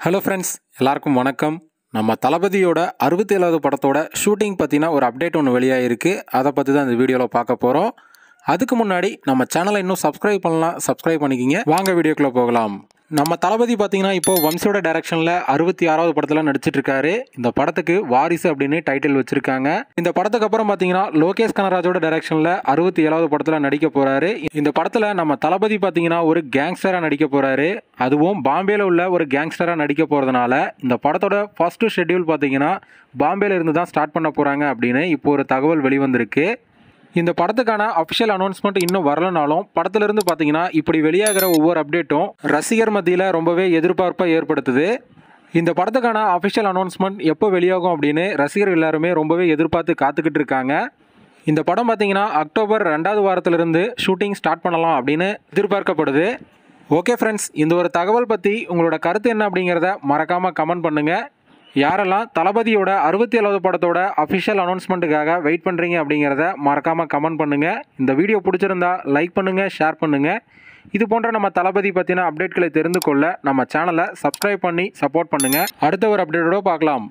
Hello friends எல்லாருக்கும் வணக்கம். நம்ம தளபதியோட அறுபத்தி ஏழாவது படத்தோட ஷூட்டிங் பற்றின ஒரு அப்டேட் ஒன்று வெளியாகிருக்கு அதை பற்றி தான் இந்த வீடியோவில் பார்க்க போகிறோம் அதுக்கு முன்னாடி நம்ம சேனலை இன்னும் சப்ஸ்கிரைப் பண்ணலாம் சப்ஸ்கிரைப் பண்ணிக்கிங்க. வாங்க வீடியோக்குள்ளே போகலாம். நம்ம தளபதி பார்த்தீங்கன்னா இப்போ வம்சியோட டைரக்ஷனில் அறுபத்தி ஆறாவது படத்தில் நடிச்சிட்டு இருக்காரு இந்த படத்துக்கு வாரிசு அப்படின்னு டைட்டில் வச்சிருக்காங்க. இந்த படத்துக்கு அப்புறம் பார்த்தீங்கன்னா லோகேஷ் கனராஜோட டைரக்ஷனில் அறுபத்தி ஏழாவது படத்தில் நடிக்க போறாரு. இந்த படத்தில் நம்ம தளபதி பார்த்தீங்கன்னா ஒரு கேங்ஸ்டராக நடிக்க போறாரு. அதுவும் பாம்பேல உள்ள ஒரு கேங்ஸ்டராக நடிக்க போகிறதுனால இந்த படத்தோட ஃபர்ஸ்ட் ஷெட்யூல் பார்த்தீங்கன்னா பாம்பேல இருந்து தான் ஸ்டார்ட் பண்ண போகிறாங்க அப்படின்னு இப்போ ஒரு தகவல் வெளிவந்திருக்கு. இந்த படத்துக்கான அஃபிஷியல் அனௌன்ஸ்மெண்ட் இன்னும் வரலனாலும் படத்திலிருந்து பார்த்தீங்கன்னா இப்படி வெளியாகிற ஒவ்வொரு அப்டேட்டும் ரசிகர் மத்தியில் ரொம்பவே எதிர்பார்ப்பை ஏற்படுத்துது. இந்த படத்துக்கான அஃபிஷியல் அனௌன்ஸ்மெண்ட் எப்போ வெளியாகும் அப்படின்னு ரசிகர் எல்லாருமே ரொம்பவே எதிர்பார்த்து காத்துக்கிட்டு இருக்காங்க. இந்த படம் பார்த்தீங்கன்னா அக்டோபர் ரெண்டாவது வாரத்திலிருந்து ஷூட்டிங் ஸ்டார்ட் பண்ணலாம் அப்படின்னு எதிர்பார்க்கப்படுது. ஓகே ஃப்ரெண்ட்ஸ் இந்த ஒரு தகவல் பற்றி உங்களோட கருத்து என்ன அப்படிங்கிறத மறக்காமல் கமெண்ட் பண்ணுங்கள் யாரெல்லாம் தளபதியோட அறுபத்தி ஏழாவது படத்தோட அஃபிஷியல் அனௌன்ஸ்மெண்ட்டுக்காக வெயிட் பண்ணுறீங்க அப்படிங்கிறத மறக்காமல் கமெண்ட் பண்ணுங்கள் இந்த வீடியோ பிடிச்சிருந்தா லைக் பண்ணுங்கள் ஷேர் பண்ணுங்கள் இது போன்ற நம்ம தளபதி பற்றின அப்டேட்களை தெரிந்து கொள்ள நம்ம சேனலை சப்ஸ்கிரைப் பண்ணி சப்போர்ட் பண்ணுங்கள் அடுத்த ஒரு அப்டேட்டோட பார்க்கலாம்.